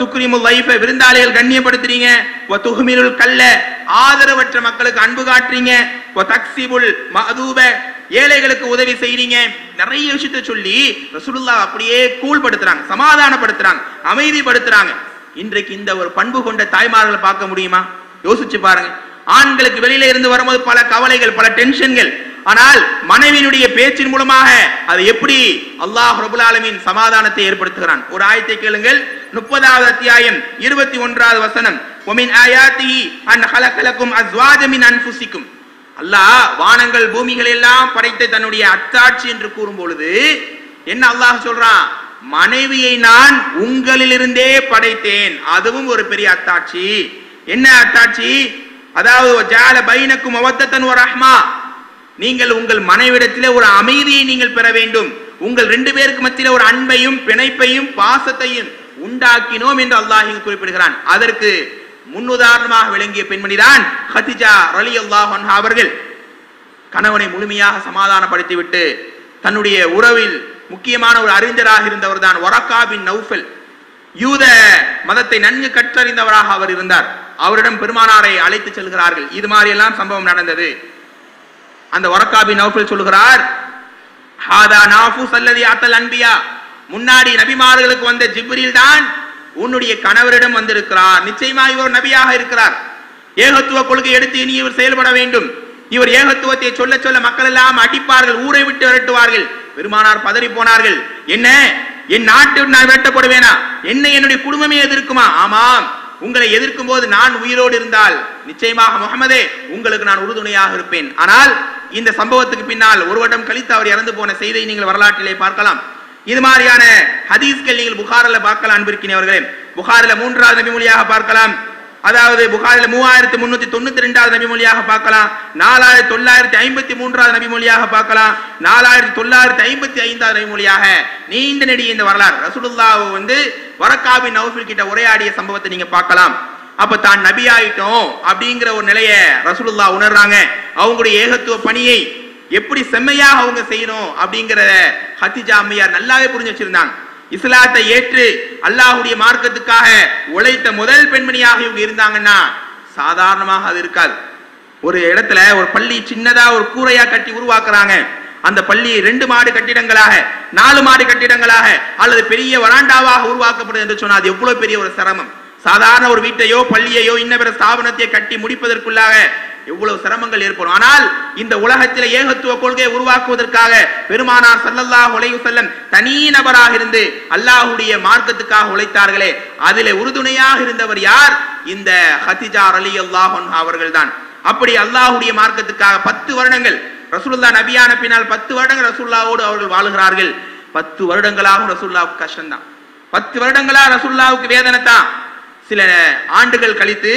துக்ரிமுல் லைஃபை விருந்தாளிகள் கண்ணியப்படுத்துறீங்க. துஹ்மிலுல் கல்ல ஆதரவற்ற மக்களுக்கு அன்பு காட்டுறீங்க. தக்சிபுல் மதூப ஏழைகளுக்கு உதவி செய்றீங்க. நிறைய விஷயத்தை சொல்லி ரசூலுல்லா அப்படியே கூழ்படுத்துறாங்க சமாதானப்படுத்துறாங்க அமைதிப்படுத்துறாங்க. இன்றைக்கு இந்த ஒரு பண்பு கொண்ட தாய்மார்களை பார்க்க முடியுமா? யோசிச்சு பாருங்க. ஆண்களுக்கு வெளியில இருந்து வரும்போது பல கவலைகள் பல டென்ஷன்கள் ஆனால் மனைவியினுடைய பேச்சின் மூலமாக அது எப்படி அல்லாஹ் ரபுல் ஆலமின் சமாதானத்தை ஏற்படுத்துகிறான்? ஒரு ஆயத்தை கேளுங்கள். முப்பதாவது அத்தியாயம் இருபத்தி ஒன்றாவது வசனம். ஒமின் ஆயாத்தி அன் ஹலகலக்கும் அஸ்வாஜமின் அன்புசிக்கும் அல்லாஹ் வானங்கள் பூமிகள் எல்லாம் படைத்த தன்னுடைய அத்தாட்சி என்று கூறும் பொழுது என்ன அல்லாஹ் சொல்றான்? மனைவியை நான் உங்களிலிருந்தே படைத்தேன். அதுவும் ஒரு பெரிய அத்தாட்சி. என்ன அத்தாட்சி? அதாவது ஜால பைனக்கும் அவத்தத்தன் ஒரு ரஹ்மா. நீங்கள் உங்கள் மனைவிடத்திலே ஒரு அமைதியை நீங்கள் பெற வேண்டும். உங்கள் ரெண்டு பேருக்கு மத்தியில ஒரு அன்பையும் பிணைப்பையும் பாசத்தையும் உண்டாக்கினோம் என்று அல்லாஹி குறிப்பிடுகிறான். அதற்கு முன்னுதாரணமாக விளங்கிய பெண்மணிதான் ஹதிஜா ரலி அல்லாஹ் அவர்கள். கணவனை முழுமையாக சமாதானப்படுத்திவிட்டு தன்னுடைய உறவில் முக்கியமான ஒரு அறிஞராக இருந்தவர் தான் ஒரக்கா பின் நௌஃபல். யூத மதத்தை நன்கு கற்றறிந்தவராக அவர் இருந்தார். அவரிடம் பெருமானாரை அழைத்து செல்கிறார்கள். இது மாதிரி எல்லாம் சம்பவம் நடந்தது. அந்த ஒரக்கா பின் நௌஃபல் சொல்கிறார் ஹாதா நாஃபூஸ் சல்லதி அத்தல் அன்பியா. முன்னாடி நபிமார்களுக்கு வந்த ஜிப்ரில் தான் உன்னுடைய கணவரிடம் வந்திருக்கிறார். நிச்சயமா இவர் நபியாக இருக்கிறார். ஏகத்துவ கொள்கை எடுத்து இனி இவர் செயல்பட வேண்டும். இவர் ஏகத்துவத்தை சொல்ல சொல்ல மக்கள் எல்லாம் அடிப்பார்கள் ஊரை விட்டு விரட்டுவார்கள். பெருமானார் பதறி போனார்கள். என்ன? என் நாட்டு நான் விரட்டப்படுவேனா? என்ன என்னுடைய குடும்பமே எதிர்க்குமா? ஆமாம். உங்களை எதிர்க்கும் போது நான் உயிரோடு இருந்தால் நிச்சயமாக முகமதே உங்களுக்கு நான் உறுதுணையாக இருப்பேன். ஆனால் இந்த சம்பவத்துக்கு பின்னால் ஒரு வருடம் கழித்து அவர் இறந்து போன செய்தியை நீங்கள் வரலாற்றிலே பார்க்கலாம். இது மாதிரியான ஹதீஸ்கள் நீங்கள் புகாரில் பார்க்கலாம் அன்பிருக்கிறவர்களே புகாரில் மூன்றாவது நபிமொழியாக பார்க்கலாம். அதாவது புகாரில் மூவாயிரத்தி முன்னூத்தி தொண்ணூத்தி ரெண்டாவது நபி மொழியாக பார்க்கலாம். நாலாயிரத்தி தொள்ளாயிரத்தி ஐம்பத்தி மூன்றாவது நபி மொழியாக பார்க்கலாம். நாலாயிரத்தி தொள்ளாயிரத்தி ஐம்பத்தி ஐந்தாவது நபி மொழியாக நீண்ட நெடிய இந்த வரலாறு. ரசூலுல்லாஹ் வந்து வரக்காபி நௌஃபில் கிட்ட உரையாடிய சம்பவத்தை நீங்க பார்க்கலாம். அப்ப தான் நபி ஆயிட்டோம் அப்படிங்கிற ஒரு நிலையை ரசூலுல்லா உணர்றாங்க. அவங்களுடைய ஏகத்துவ பணியை எப்படி செம்மையாக அவங்க செய்யணும் அப்படிங்கிறத ஹத்திஜா அம்மையார் நல்லாவே புரிஞ்சு வச்சிருந்தாங்க. இஸ்லாத்தை ஏற்று அல்லாஹுடைய மார்க்கத்துக்காக உழைத்த முதல் பெண்மணியாக இவங்க இருந்தாங்கன்னா சாதாரணமாக அது இருக்காது. ஒரு இடத்துல ஒரு பள்ளி சின்னதா ஒரு கூரையா கட்டி உருவாக்குறாங்க. அந்த பள்ளி ரெண்டு மாடு கட்டிடங்களாக நாலு மாடு கட்டிடங்களாக அல்லது பெரிய வராண்டாவாக உருவாக்கப்படுது என்று சொன்னால் அது எவ்வளவு பெரிய ஒரு சிரமம். சாதாரண ஒரு வீட்டையோ பள்ளியையோ இன்ன பிற ஸ்தாபனத்தையோ கட்டி முடிப்பதற்குள்ளாக எவ்வளவு சிரமங்கள் ஏற்படும். ஆனால் இந்த உலகத்தில் ஏகத்துவ கொள்கையை உருவாக்குவதற்காக பெருமானார் சல்லல்லா அலைஹி வஸல்லம் தனி நபராக இருந்து அல்லாஹுடைய மார்க்கத்துக்காக உழைத்தார்களே அதிலே உறுதுணையாக இருந்தவர் யார்? இந்த ஹத்திஜா அலி அல்லாஹன் அவர்கள் அவர்கள்தான். அப்படி அல்லாஹுடைய மார்க்கத்துக்காக பத்து வருடங்கள் ரசூல்லா நபியான பின்னால் பத்து வருடங்கள் ரசூல்லாவோடு அவர்கள் வாழுகிறார்கள். பத்து வருடங்களாகவும் ரசூல்லாவுக்கு கஷ்டம்தான். பத்து வருடங்களா ரசூல்லாவுக்கு வேதனை தான் சில ஆண்டுகள் கழித்து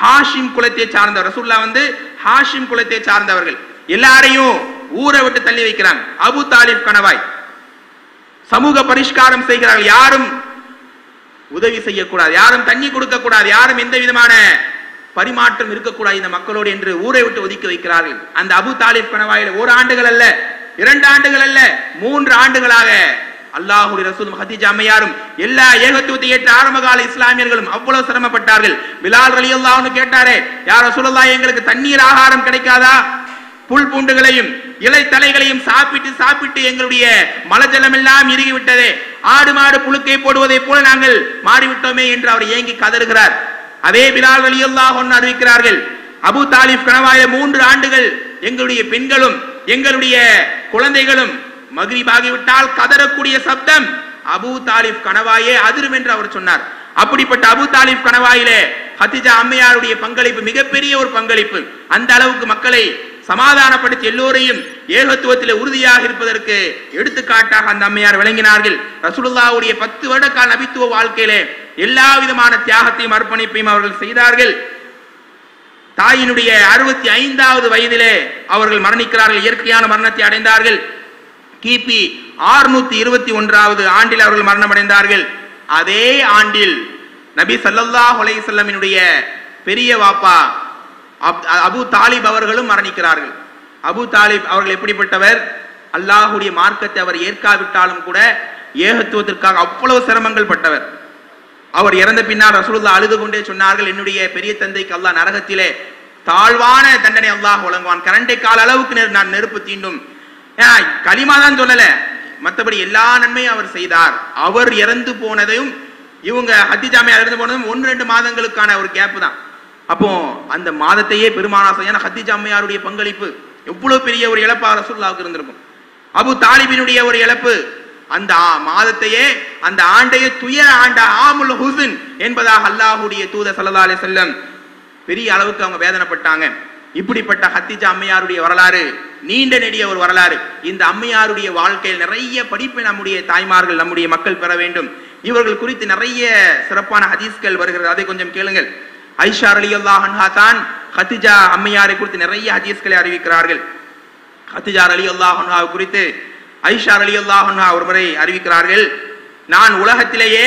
ஹாஷிம் குலத்தை சார்ந்த ரசூல்லா வந்து ஹாஷிம் குலத்தை சார்ந்தவர்கள். எல்லாரையும் ஊரை விட்டு தள்ளி வைக்கிறாங்க அபு தாலிப் கணவாய். சமூக பரிஷ்காரம் செய்கிறார்கள். யாரும் உதவி செய்யக்கூடாது. யாரும் தண்ணி கொடுக்க கூடாது யாரும் எந்த விதமான பரிமாற்றம் இருக்கக்கூடாது இந்த மக்களோடு என்று ஊரை விட்டு ஒதுக்கி வைக்கிறார்கள். அந்த அபு தாலிப் கணவாயில் ஒரு ஆண்டுகள் அல்ல இரண்டு ஆண்டுகள் அல்ல மூன்று ஆண்டுகளாக அல்லாஹுடைய ரசூலும் ஹதீஜா அம்மையாரும் எல்லா ஏகத்துவத்தை ஏற்ற ஆரம்பகால இஸ்லாமியர்களும் அவ்வளவு சிரமப்பட்டார்கள். பிலால் அலி அல்லாஹ்னு கேட்டாரே யார் ரசூலுல்லாஹ் எங்களுக்கு தண்ணீர் ஆகாரம் கிடைக்காதா? புல் பூண்டுகளையும் இலை தலைகளையும் சாப்பிட்டு சாப்பிட்டு எங்களுடைய மலஜலம் எல்லாம் இறுகிவிட்டதே. ஆடு மாடு புழுக்கை போடுவதை போல நாங்கள் மாறிவிட்டோமே என்று அவர் ஏங்கி கதறுகிறார். அதே பிலால் அலி அல்லாஹ் அறிவிக்கிறார்கள் அபு தாலிப் கணவாய மூன்று ஆண்டுகள் எங்களுடைய பெண்களும் எங்களுடைய குழந்தைகளும் மகிரிபாகிவிட்டால் கதறக்கூடிய சப்தம். அபு தாலிப் கணவாயே அதிரும் என்று அவர் சொன்னார். அப்படிப்பட்ட அபு தாலிப் கணவாயிலே ஹத்திஜா அம்மையாருடைய பங்களிப்பு மிகப்பெரிய ஒரு பங்களிப்பு. அந்த அளவுக்கு மக்களை சமாதானப்படுத்தி எல்லோரையும் ஏகத்துவத்தில் உறுதியாக இருப்பதற்கு எடுத்துக்காட்டாக அந்த அம்மையார் விளங்கினார்கள். ரசூலுல்லாவுடைய பத்து வருட கால நபித்துவ வாழ்க்கையிலே எல்லா விதமான தியாகத்தையும் அர்ப்பணிப்பையும் அவர்கள் செய்தார்கள். தாயினுடைய அறுபத்தி ஐந்தாவது வயதிலே அவர்கள் மரணிக்கிறார்கள். இயற்கையான மரணத்தை அடைந்தார்கள். கிபி ஆறுநூத்தி இருபத்தி ஒன்றாவது ஆண்டில் அவர்கள் மரணமடைந்தார்கள். அதே ஆண்டில் நபி சல்லல்லா அலைஹி பெரிய வாப்பா அப்- அபு தாலிப் அவர்களும் மரணிக்கிறார்கள். அபு தாலிப் அவர்கள் எப்படிப்பட்டவர்? அல்லாஹுடைய மார்க்கத்தை அவர் ஏற்காவிட்டாலும் கூட ஏகத்துவத்திற்காக அவ்வளவு சிரமங்கள் பட்டவர். அவர் இறந்த பின்னால் ரசூலுல்லா அழுது கொண்டே சொன்னார்கள் என்னுடைய பெரிய தந்தைக்கு அல்லாஹ் நரகத்திலே தாழ்வான தண்டனை அல்லாஹ் வழங்குவான். கரண்டை கால அளவுக்கு நெரு- நான் நெருப்பு தீண்டும். களிமா தான் சொல்லல. மற்றபடி எல்லா நன்மையும் அவர் செய்தார். அவர் இறந்து போனதையும் இவங்க ஹத்திஜாமையா இறந்து போனதும் ஒன்று ரெண்டு மாதங்களுக்கான ஒரு கேப்பு தான். அப்போ அந்த மாதத்தையே பெருமானாசம் ஏன்னா ஹத்திஜா பங்களிப்பு எவ்வளவு பெரிய ஒரு இழப்பா ரசூல்லாவுக்கு இருந்திருக்கும். அபு தாலிபினுடைய ஒரு இழப்பு அந்த மாதத்தையே அந்த ஆண்டையே துய ஆண்ட ஆமுல் ஹுசின் என்பதாக அல்லாஹுடைய தூத சல்லா அலி செல்லம் பெரிய அளவுக்கு அவங்க வேதனைப்பட்டாங்க. இப்படிப்பட்ட ஹத்திஜா அம்மையாருடைய வரலாறு நீண்ட நெடிய ஒரு வரலாறு. இந்த அம்மையாருடைய வாழ்க்கையில் நிறைய படிப்பை நம்முடைய தாய்மார்கள் நம்முடைய மக்கள் பெற வேண்டும். இவர்கள் குறித்து நிறைய சிறப்பான ஹதீஸ்கள் வருகிறது. அதை கொஞ்சம் கேளுங்கள். ஐஷா அலி தான் ஹத்திஜா அம்மையாரை குறித்து நிறைய ஹதீஸ்களை அறிவிக்கிறார்கள். ஹத்திஜா அலி அல்லாஹா குறித்து ஐஷா அலி அல்லாஹா ஒரு முறை அறிவிக்கிறார்கள். நான் உலகத்திலேயே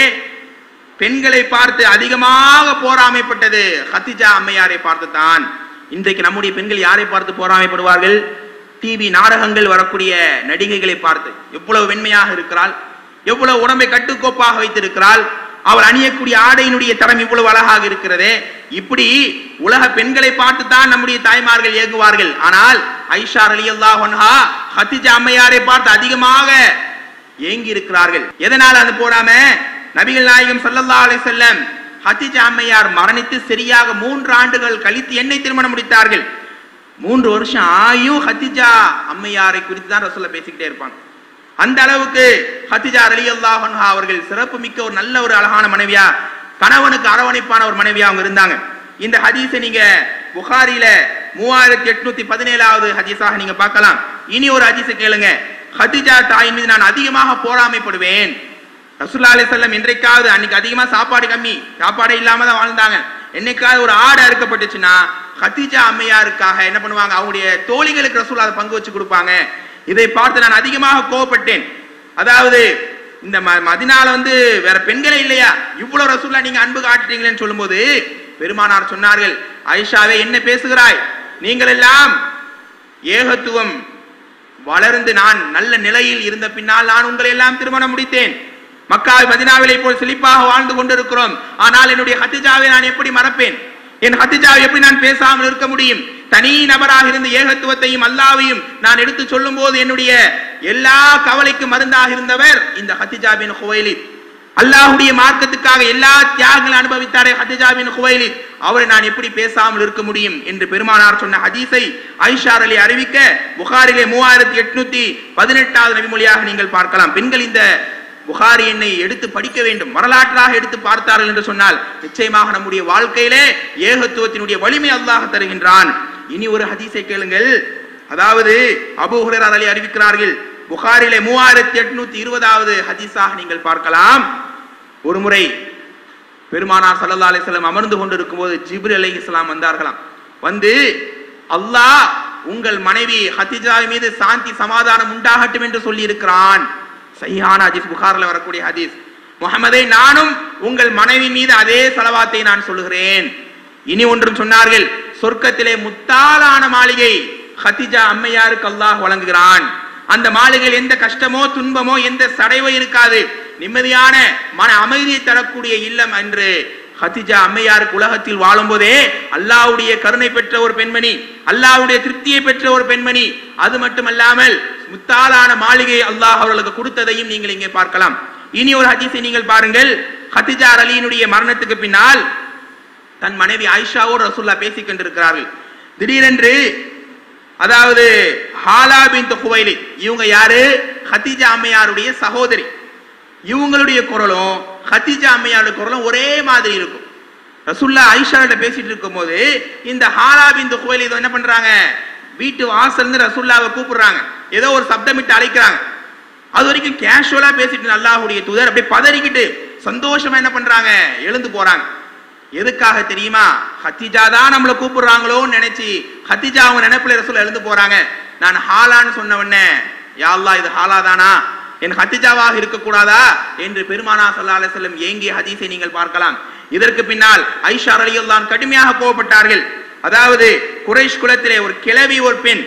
பெண்களை பார்த்து அதிகமாக போராமைப்பட்டது ஹத்திஜா அம்மையாரை பார்த்து தான் இன்றைக்கு நம்முடைய பெண்கள் யாரை பார்த்து போராமைப்படுவார்கள்? டிவி நாடகங்கள் வரக்கூடிய நடிகைகளை பார்த்து. எவ்வளவு வெண்மையாக இருக்கிறாள்? எவ்வளவு உடம்பை கட்டுக்கோப்பாக வைத்திருக்கிறாள்? அவள் அணியக்கூடிய ஆடையினுடைய தரம் இவ்வளவு அழகாக இருக்கிறதே. இப்படி உலக பெண்களை பார்த்து தான் நம்முடைய தாய்மார்கள் இயங்குவார்கள் ஆனால் ஐஷா அலி அல்லாஹா ஹத்திஜா அம்மையாரை பார்த்து அதிகமாக ஏங்கி இருக்கிறார்கள் எதனால் அது போடாம? நபிகள் நாயகம் ஸல்லல்லாஹு அலி செல்லம் ஹத்திஜா அம்மையார் மரணித்து சரியாக மூன்று ஆண்டுகள் கழித்து என்னை திருமணம் முடித்தார்கள். மூன்று வருஷம் ஆயும் ஹத்திஜா அம்மையாரை குறித்து தான் ரசூல்லா பேசிக்கிட்டே இருப்பாங்க அந்த அளவுக்கு ஹத்திஜா அலி அல்லாஹன்ஹா அவர்கள் சிறப்பு மிக்க ஒரு நல்ல ஒரு அழகான மனைவியா கணவனுக்கு அரவணைப்பான ஒரு மனைவியா அவங்க இருந்தாங்க. இந்த ஹதீஸை நீங்க புகாரில மூவாயிரத்தி எட்நூத்தி பதினேழாவது ஹதீஸாக நீங்க பார்க்கலாம். இனி ஒரு ஹதீஸை கேளுங்க. ஹதிஜா தாயின் மீது நான் அதிகமாக போராமைப்படுவேன். ரசூல்லா அலி செல்லம் இன்றைக்காவது அன்னைக்கு அதிகமா சாப்பாடு கம்மி. சாப்பாடே இல்லாம தான் வாழ்ந்தாங்க. என்னைக்காவது ஒரு ஆடு அறுக்கப்பட்டுச்சுன்னா ஹத்தீஜா அம்மையாருக்காக என்ன பண்ணுவாங்க? அவங்களுடைய தோழிகளுக்கு ரசூல்லா அதை பங்கு வச்சு கொடுப்பாங்க. இதை பார்த்து நான் அதிகமாக கோவப்பட்டேன். அதாவது இந்த ம- மதினால வந்து வேற பெண்களே இல்லையா? இவ்வளவு ரசூல்லா நீங்க அன்பு காட்டுறீங்களேன்னு சொல்லும்போது பெருமானார் சொன்னார்கள் ஐஷாவே என்ன பேசுகிறாய்? நீங்கள் எல்லாம் ஏகத்துவம் வளர்ந்து நான் நல்ல நிலையில் இருந்த பின்னால் நான் உங்களை எல்லாம் திருமணம் முடித்தேன். மக்காவை மதினாவிலே போல் செழிப்பாக வாழ்ந்து கொண்டிருக்கிறோம். ஆனால் என்னுடைய ஹத்திஜாவை நான் எப்படி மறப்பேன்? என் ஹத்திஜாவை எப்படி நான் பேசாமல் இருக்க முடியும்? தனி நபராக இருந்த ஏகத்துவத்தையும் அல்லாவையும் நான் எடுத்து சொல்லும் போது என்னுடைய எல்லா கவலைக்கும் மருந்தாக இருந்தவர் இந்த ஹத்திஜாபின் ஹுவைலித். அல்லாஹுடைய மார்க்கத்துக்காக எல்லா தியாகங்களும் அனுபவித்தாரே ஹதிஜாபின் குவைலித் அவரை நான் எப்படி பேசாமல் இருக்க முடியும் என்று பெருமானார் சொன்ன ஹதீஸை ஐஷார் அலி அறிவிக்க புகாரிலே மூவாயிரத்தி எட்நூத்தி பதினெட்டாவது நபிமொழியாக நீங்கள் பார்க்கலாம். பெண்கள் இந்த புகாரி எண்ணை எடுத்து படிக்க வேண்டும் வரலாற்றாக எடுத்து பார்த்தார்கள் என்று சொன்னால் நிச்சயமாக நம்முடைய வாழ்க்கையிலே ஏகத்துவத்தினுடைய வலிமை அல்லாஹ் தருகின்றான். இனி ஒரு ஹதீஸை கேளுங்கள். அதாவது அபுஹுரர் ஹுரைரா அறிவிக்கிறார்கள் புகாரிலே மூவாயிரத்தி எட்நூத்தி இருபதாவது ஹதீஸாக நீங்கள் பார்க்கலாம். ஒரு முறை பெருமானார் சல்லா அலிஸ்லாம் அமர்ந்து கொண்டிருக்கும் போது ஜிப்ரி இஸ்லாம் வந்தார்களாம். வந்து அல்லாஹ் உங்கள் மனைவி ஹதிஜா மீது சாந்தி சமாதானம் உண்டாகட்டும் என்று சொல்லி இருக்கிறான் சையான ஹதீஸ் புகாரில் வரக்கூடிய ஹதீஸ். முகமதே நானும் உங்கள் மனைவி மீது அதே செலவாத்தை நான் சொல்லுகிறேன். இனி ஒன்றும் சொன்னார்கள் சொர்க்கத்திலே முத்தாலான மாளிகை ஹதிஜா அம்மையாருக்கு அல்லாஹ் வழங்குகிறான். அந்த மாளிகையில் எந்த கஷ்டமோ துன்பமோ எந்த சடைவோ இருக்காது. நிம்மதியான மன அமைதியை தரக்கூடிய இல்லம் என்று ஹதிஜா அம்மையாருக்கு உலகத்தில் வாழும் போதே அல்லாஹ்வுடைய கருணை பெற்ற ஒரு பெண்மணி அல்லாவுடைய திருப்தியை பெற்ற ஒரு பெண்மணி. அது மட்டுமல்லாமல் முத்தாலான மாளிகை அல்லாஹ் அவர்களுக்கு கொடுத்ததையும் நீங்கள் இங்கே பார்க்கலாம். இனி ஒரு ஹதீஸை நீங்கள் பாருங்கள். ஹதிஜா அலியினுடைய மரணத்துக்கு பின்னால் தன் மனைவி ஆயிஷாவோடு ரசுல்லா பேசிக் கொண்டிருக்கிறார்கள். திடீரென்று அதாவது ஹாலா பின் குவைலி இவங்க யாரு? ஹதீஜா அம்மையாருடைய சகோதரி. இவங்களுடைய குரலும் ஹதீஜா அம்மையாருடைய குரலும் ஒரே மாதிரி இருக்கும். ரசுல்லா ஐஷாட்ட பேசிட்டு இருக்கும்போது இந்த ஹாலா பின் குவைலி இதை என்ன பண்றாங்க? வீட்டு வாசல்னு ரசுல்லாவை கூப்பிடுறாங்க. ஏதோ ஒரு சப்தமிட்டு அழைக்கிறாங்க. அது வரைக்கும் கேஷுவலா பேசிட்டு அல்லாஹுடைய தூதர் அப்படியே பதறிக்கிட்டு சந்தோஷமா என்ன பண்றாங்க? எழுந்து போறாங்க. எதுக்காக தெரியுமா? ஹத்திஜா தான் நம்மளை கூப்பிடுறாங்களோன்னு நினைச்சு ஹத்திஜா அவங்க நினைப்புல ரசூல் எழுந்து போறாங்க. நான் ஹாலான்னு சொன்ன உடனே யாழ்லா இது ஹாலா தானா? என் ஹத்திஜாவாக இருக்கக்கூடாதா? என்று பெருமானா சல்லா அலிசல்லம் ஏங்கிய ஹதீஸை நீங்கள் பார்க்கலாம். இதற்கு பின்னால் ஐஷா அலியுல்லான் கடுமையாக கோவப்பட்டார்கள். அதாவது குறைஷ் குலத்திலே ஒரு கிளவி ஒரு பெண்.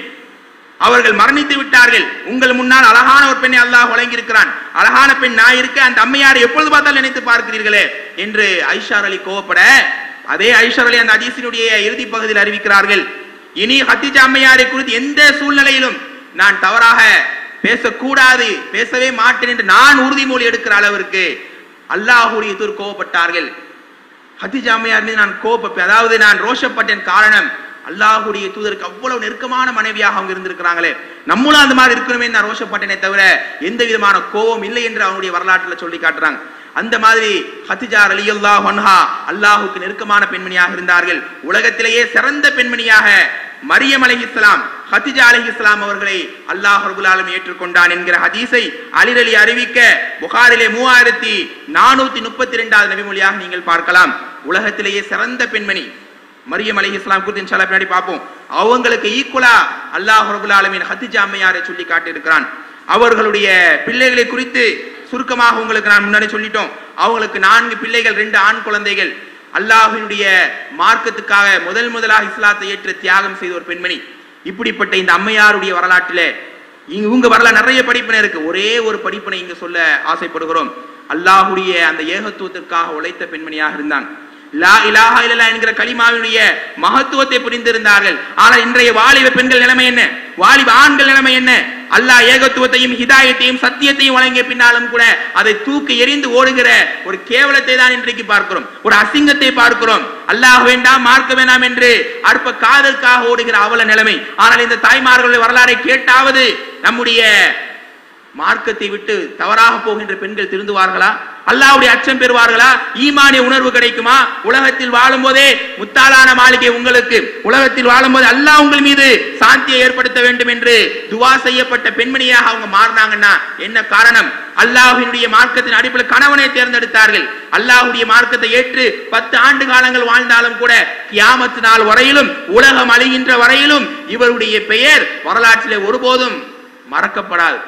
அவர்கள் மரணித்து விட்டார்கள். உங்கள் முன்னால் அழகான ஒரு பெண்ணை அல்லாஹ் வழங்கியிருக்கிறான். அழகான பெண் நான் இருக்க அந்த அம்மையாரை எப்பொழுது பார்த்தாலும் நினைத்து பார்க்கிறீர்களே? என்று ஐஷார் அலி கோவப்பட அதே ஐஷார் அலி அந்த ஹதீஸினுடைய இறுதி பகுதியில் அறிவிக்கிறார்கள். இனி ஹத்திஜா அம்மையாரை குறித்து எந்த சூழ்நிலையிலும் நான் தவறாக பேசக்கூடாது பேசவே மாட்டேன் என்று நான் உறுதிமொழி எடுக்கிற அளவிற்கு அல்லாஹுடைய தூர் கோவப்பட்டார்கள். ஹத்திஜாமையார் மீது நான் கோபப்பேன். அதாவது நான் ரோஷப்பட்டேன் காரணம் அல்லாஹுடைய தூதருக்கு அவ்வளவு நெருக்கமான மனைவியாக அவங்க இருந்திருக்கிறாங்களே. நம்மளும் அந்த மாதிரி இருக்கணுமே நான் ரோஷப்பட்டேனே தவிர எந்த விதமான கோபம் இல்லை என்று அவங்களுடைய வரலாற்றுல சொல்லி காட்டுறாங்க. அந்த மாதிரி ஹத்திஜார் ரலியல்லாஹு அன்ஹா அல்லாஹுக்கு நெருக்கமான பெண்மணியாக இருந்தார்கள். உலகத்திலேயே சிறந்த பெண்மணியாக மரியம் அலைஹிஸ்ஸலாம் ஹதிஜா அலைஹிஸ்ஸலாம் அவர்களை அல்லாஹ் ரபுல் ஏற்றுக்கொண்டான் என்கிற ஹதீஸை அலிரலி அறிவிக்க புகாரிலே மூவாயிரத்தி நானூத்தி முப்பத்தி ரெண்டாவது நபிமொழியாக நீங்கள் பார்க்கலாம். உலகத்திலேயே சிறந்த பெண்மணி மரியம் அலி இஸ்லாம் குறித்து பின்னாடி பார்ப்போம். அவங்களுக்கு ஈக்குவலா அல்லாஹ் ரபுல் ஹதிஜா அம்மையாரை சொல்லி காட்டியிருக்கிறான். அவர்களுடைய பிள்ளைகளை குறித்து சுருக்கமாக உங்களுக்கு நான் முன்னாடி சொல்லிட்டோம். அவங்களுக்கு நான்கு பிள்ளைகள் ரெண்டு ஆண் குழந்தைகள். அல்லாஹினுடைய மார்க்கத்துக்காக முதல் முதலாக இஸ்லாத்தை ஏற்று தியாகம் செய்த ஒரு பெண்மணி. இப்படிப்பட்ட இந்த அம்மையாருடைய வரலாற்றில் இங்க உங்க வரல நிறைய படிப்பினை இருக்கு. ஒரே ஒரு படிப்பினை இங்க சொல்ல ஆசைப்படுகிறோம். அல்லாஹுடைய அந்த ஏகத்துவத்திற்காக உழைத்த பெண்மணியாக இருந்தான். லா இலாஹா இல்லலா என்கிற கலிமாவினுடைய மகத்துவத்தை புரிந்திருந்தார்கள். ஆனால் இன்றைய வாலிப பெண்கள் நிலைமை என்ன? வாலிப ஆண்கள் நிலைமை என்ன? அல்லாஹ் ஏகத்துவத்தையும் ஹிதாயத்தையும் சத்தியத்தையும் வழங்கிய பின்னாலும் கூட அதை தூக்கி எறிந்து ஓடுகிற ஒரு கேவலத்தை தான் இன்றைக்கு பார்க்கிறோம். ஒரு அசிங்கத்தை பார்க்கிறோம். அல்லாஹ் வேண்டாம் மார்க்க வேண்டாம் என்று அற்ப காதலுக்காக ஓடுகிற அவல நிலைமை. ஆனால் இந்த தாய்மார்களுடைய வரலாறை கேட்டாவது நம்முடைய மார்க்கத்தை விட்டு தவறாக போகின்ற பெண்கள் திருந்துவார்களா? அல்லாவுடைய அச்சம் பெறுவார்களா? ஈமானிய உணர்வு கிடைக்குமா? உலகத்தில் வாழும் போதே முத்தாலான மாளிகை உங்களுக்கு. உலகத்தில் வாழும் போது அல்லாஹ் உங்கள் மீது சாந்தியை ஏற்படுத்த வேண்டும் என்று துவா செய்யப்பட்ட பெண்மணியாக அவங்க மாறினாங்கன்னா என்ன காரணம்? அல்லாஹினுடைய மார்க்கத்தின் அடிப்படையில் கணவனை தேர்ந்தெடுத்தார்கள். அல்லாஹுடைய மார்க்கத்தை ஏற்று பத்து ஆண்டு காலங்கள் வாழ்ந்தாலும் கூட கியாமத்து நாள் வரையிலும் உலகம் அழிகின்ற வரையிலும் இவருடைய பெயர் வரலாற்றிலே ஒருபோதும் மறக்கப்படாது.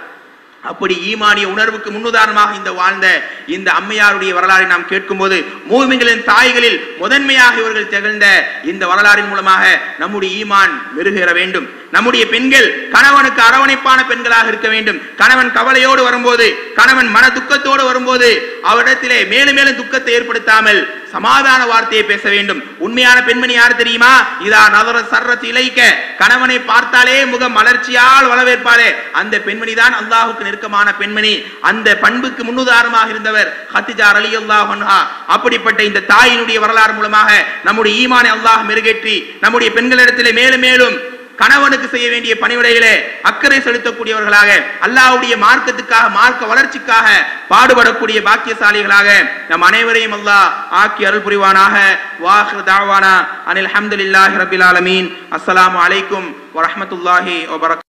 அப்படி ஈமானிய உணர்வுக்கு முன்னுதாரணமாக இந்த வாழ்ந்த இந்த அம்மையாருடைய வரலாறை நாம் கேட்கும்போது மூமிகளின் தாய்களில் முதன்மையாக இவர்கள் திகழ்ந்த இந்த வரலாறின் மூலமாக நம்முடைய ஈமான் மெருகேற வேண்டும். நம்முடைய பெண்கள் கணவனுக்கு அரவணைப்பான பெண்களாக இருக்க வேண்டும். கணவன் கவலையோடு வரும்போது கணவன் மன துக்கத்தோடு வரும்போது அவரிடத்திலே மேலும் மேலும் துக்கத்தை ஏற்படுத்தாமல் சமாதான வார்த்தையை பேச வேண்டும். உண்மையான பெண்மணி யார் தெரியுமா? இதா நதர சர்ரத் இலைக்க. கணவனை பார்த்தாலே முகம் மலர்ச்சியால் வரவேற்பாளே அந்த பெண்மணி தான் அல்லாஹுக்கு நெருக்கமான பெண்மணி. அந்த பண்புக்கு முன்னுதாரணமாக இருந்தவர் ஹத்திஜா அலி அல்லாஹ் அப்படிப்பட்ட இந்த தாயினுடைய வரலாறு மூலமாக நம்முடைய ஈமானை அல்லாஹ் மெருகேற்றி நம்முடைய பெண்களிடத்திலே மேலும் மேலும் கணவனுக்கு செய்ய வேண்டிய பணிவிடைகளே அக்கறை செலுத்தக்கூடியவர்களாக அல்லாவுடைய மார்க்கத்துக்காக மார்க்க வளர்ச்சிக்காக பாடுபடக்கூடிய பாக்கியசாலிகளாக நம் அனைவரையும் அல்லாஹ் ஆக்கி அருள் புரிவானாக. வாஹ் தாவானா. அனில் அஹமதுல்லாஹி ரபில் ஆலமீன். அஸ்லாம் அலைக்கும் வரமத்துல்லாஹி வபரக்